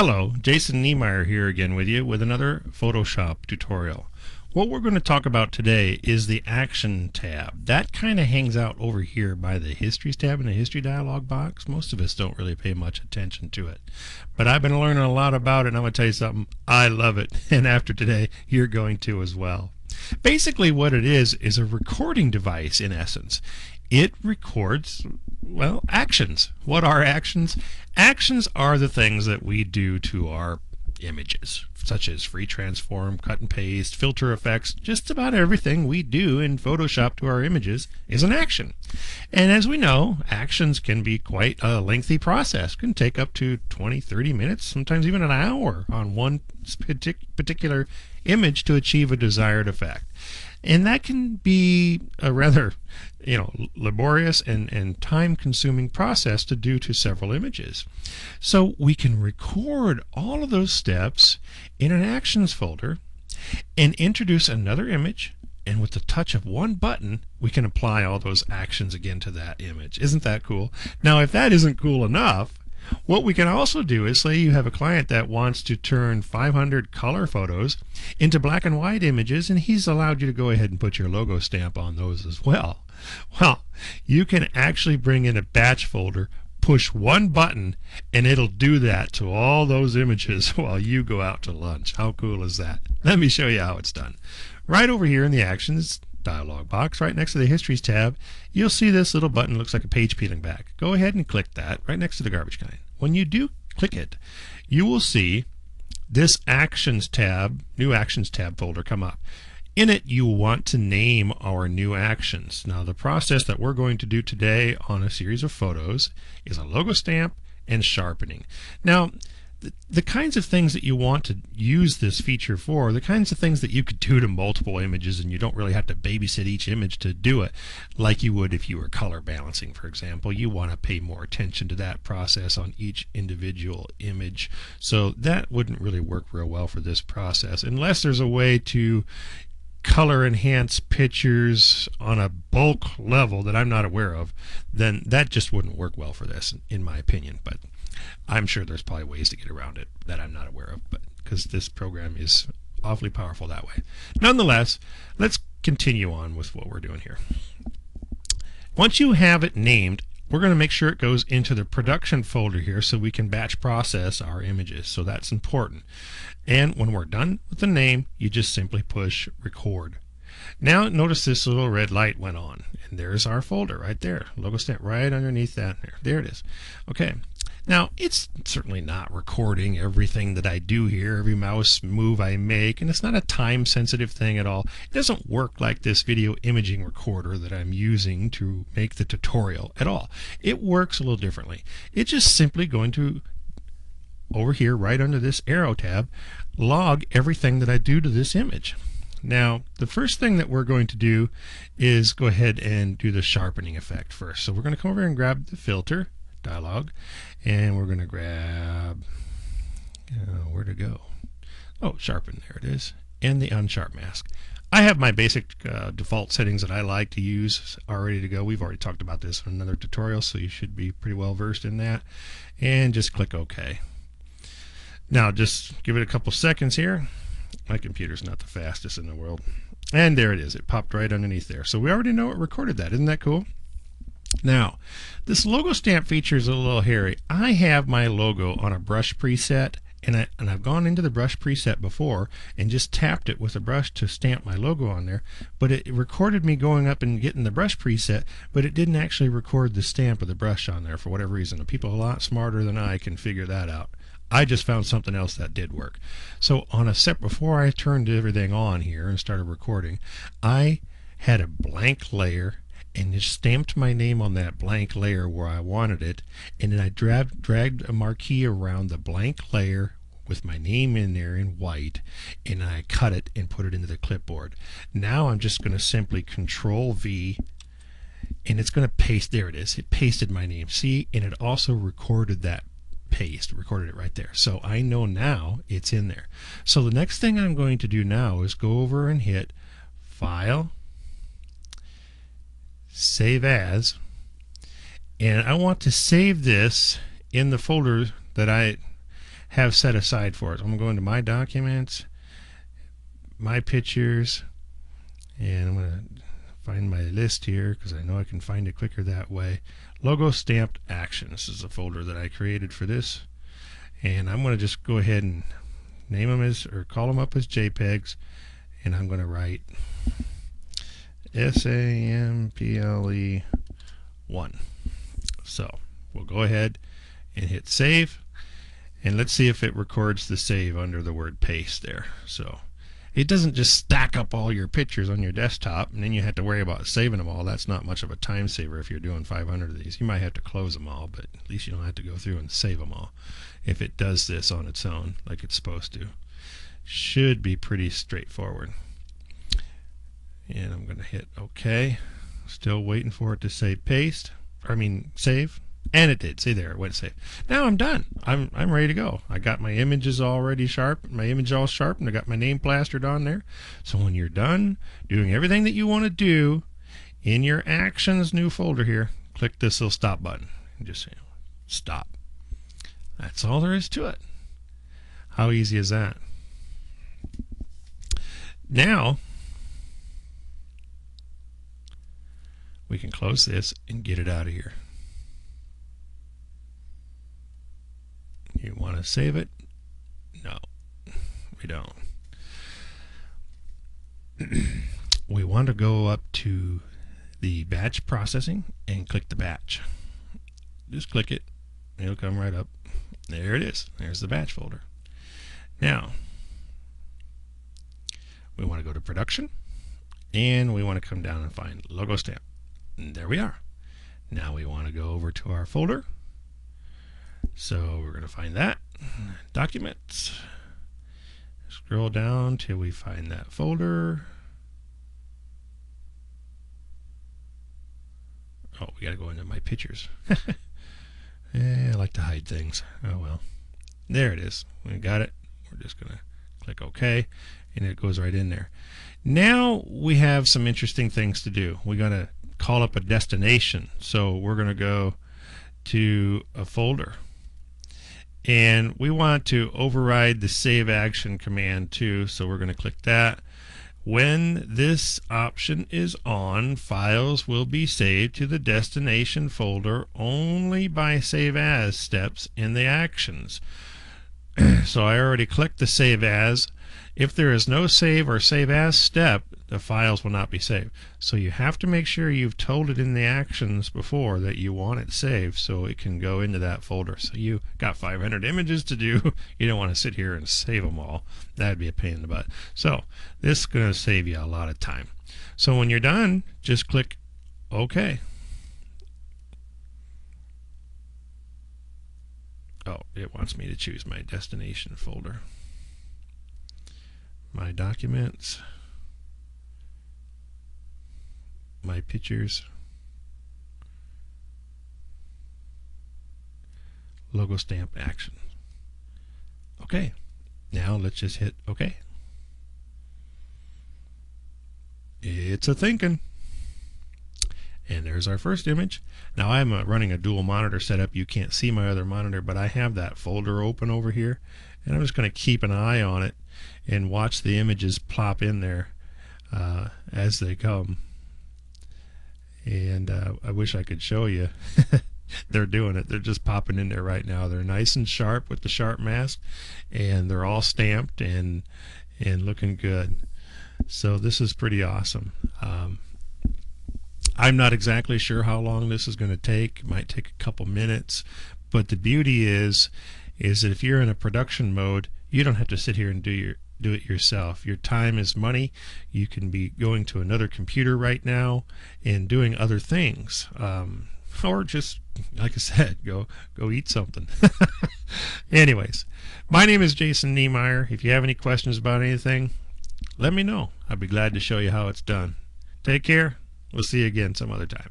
Hello, Jason Niemier here again with you with another Photoshop tutorial. What we're going to talk about today is the Action tab. That kind of hangs out over here by the Histories tab in the History dialog box. Most of us don't really pay much attention to it. But I've been learning a lot about it and I'm going to tell you something. I love it. And after today, you're going to as well. Basically what it is is a recording device in essence. It records well, actions. What are actions? Actions are the things that we do to our images, such as free transform, cut and paste, filter effects. Just about everything we do in Photoshop to our images is an action. And as we know, actions can be quite a lengthy process. Can take up to 20, 30 minutes, sometimes even an hour on one particular image to achieve a desired effect. And that can be a rather you know, laborious and, and time consuming process to do to several images. So we can record all of those steps in an actions folder and introduce another image and with the touch of one button we can apply all those actions again to that image. Isn't that cool? Now if that isn't cool enough, what we can also do is say you have a client that wants to turn 500 color photos into black and white images and he's allowed you to go ahead and put your logo stamp on those as well. Well, you can actually bring in a batch folder, push one button, and it'll do that to all those images while you go out to lunch. How cool is that? Let me show you how it's done. Right over here in the Actions dialog box, right next to the Histories tab, you'll see this little button looks like a page peeling back. Go ahead and click that right next to the garbage can. When you do click it, you will see this Actions tab, New Actions tab folder come up. In it, you want to name our new actions. Now, the process that we're going to do today on a series of photos is a logo stamp and sharpening. Now, the, kinds of things that you want to use this feature for, the kinds of things that you could do to multiple images and you don't really have to babysit each image to do it, like you would if you were color balancing, for example. You want to pay more attention to that process on each individual image. So that wouldn't really work real well for this process, unless there's a way to color enhance pictures on a bulk level that I'm not aware of, then that just wouldn't work well for this, in my opinion. But I'm sure there's probably ways to get around it that I'm not aware of, but because this program is awfully powerful that way. Nonetheless, let's continue on with what we're doing here. Once you have it named, we're going to make sure it goes into the production folder here so we can batch process our images. So that's important. And when we're done with the name, you just simply push record. Now notice this little red light went on and there's our folder right there. Logo stamp right underneath that there. There it is. Okay. Now, it's certainly not recording everything that I do here, every mouse move I make, and it's not a time sensitive thing at all. It doesn't work like this video imaging recorder that I'm using to make the tutorial at all. It works a little differently. It's just simply going to, over here, right under this arrow tab, log everything that I do to this image. Now, the first thing that we're going to do is go ahead and do the sharpening effect first. So we're going to come over here and grab the filter dialog and we're going to grab uh, where to go? Oh sharpen there it is and the unsharp mask. I have my basic uh, default settings that I like to use already to go. We've already talked about this in another tutorial so you should be pretty well versed in that and just click OK. Now just give it a couple seconds here. My computer's not the fastest in the world. And there it is. It popped right underneath there. So we already know it recorded that. Isn't that cool now, this logo stamp feature is a little hairy. I have my logo on a brush preset and, I, and I've gone into the brush preset before and just tapped it with a brush to stamp my logo on there but it recorded me going up and getting the brush preset but it didn't actually record the stamp of the brush on there for whatever reason. People a lot smarter than I can figure that out. I just found something else that did work. So on a set before I turned everything on here and started recording I had a blank layer and just stamped my name on that blank layer where I wanted it and then I dra dragged a marquee around the blank layer with my name in there in white and I cut it and put it into the clipboard. Now I'm just going to simply control V and it's going to paste there it is it pasted my name see and it also recorded that paste recorded it right there so I know now it's in there so the next thing I'm going to do now is go over and hit file save as and I want to save this in the folder that I have set aside for it. I'm going to my documents, my pictures, and I'm going to find my list here because I know I can find it quicker that way. Logo stamped action. This is a folder that I created for this. And I'm going to just go ahead and name them as or call them up as JPEGs and I'm going to write SAMPLE 1. So we'll go ahead and hit save and let's see if it records the save under the word paste there. So it doesn't just stack up all your pictures on your desktop and then you have to worry about saving them all. That's not much of a time saver if you're doing 500 of these. You might have to close them all, but at least you don't have to go through and save them all if it does this on its own like it's supposed to. Should be pretty straightforward. And I'm going to hit OK. Still waiting for it to say paste. I mean save. And it did. See there, it went save. Now I'm done. I'm I'm ready to go. I got my images already sharp, my image all sharp, and I got my name plastered on there. So when you're done doing everything that you want to do in your actions new folder here, click this little stop button and just you know, stop. That's all there is to it. How easy is that? Now we can close this and get it out of here. You want to save it? No, we don't. we want to go up to the batch processing and click the batch. Just click it. It'll come right up. There it is. There's the batch folder. Now, we want to go to production and we want to come down and find logo stamp. And there we are. Now we want to go over to our folder so we're going to find that. Documents. Scroll down till we find that folder. Oh, we got to go into my pictures. yeah, I like to hide things. Oh well. There it is. We got it. We're just going to click OK, and it goes right in there. Now we have some interesting things to do. We're going to call up a destination. So we're going to go to a folder. And we want to override the save action command too so we're going to click that. When this option is on files will be saved to the destination folder only by save as steps in the actions. So I already clicked the save as if there is no save or save as step the files will not be saved. So you have to make sure you've told it in the actions before that you want it saved so it can go into that folder. So you got 500 images to do. You don't want to sit here and save them all. That'd be a pain in the butt. So this is going to save you a lot of time. So when you're done, just click OK. Oh, it wants me to choose my destination folder. My documents. my pictures, logo stamp action. Okay, now let's just hit OK. It's a thinking. And there's our first image. Now I'm uh, running a dual monitor setup. You can't see my other monitor, but I have that folder open over here. And I'm just going to keep an eye on it and watch the images plop in there uh, as they come and uh, I wish I could show you. they're doing it. They're just popping in there right now. They're nice and sharp with the sharp mask, and they're all stamped and and looking good. So this is pretty awesome. Um, I'm not exactly sure how long this is going to take. It might take a couple minutes, but the beauty is is that if you're in a production mode, you don't have to sit here and do your do it yourself. Your time is money. You can be going to another computer right now and doing other things. Um, or just like I said, go go eat something. Anyways, my name is Jason Niemier. If you have any questions about anything, let me know. I'd be glad to show you how it's done. Take care. We'll see you again some other time.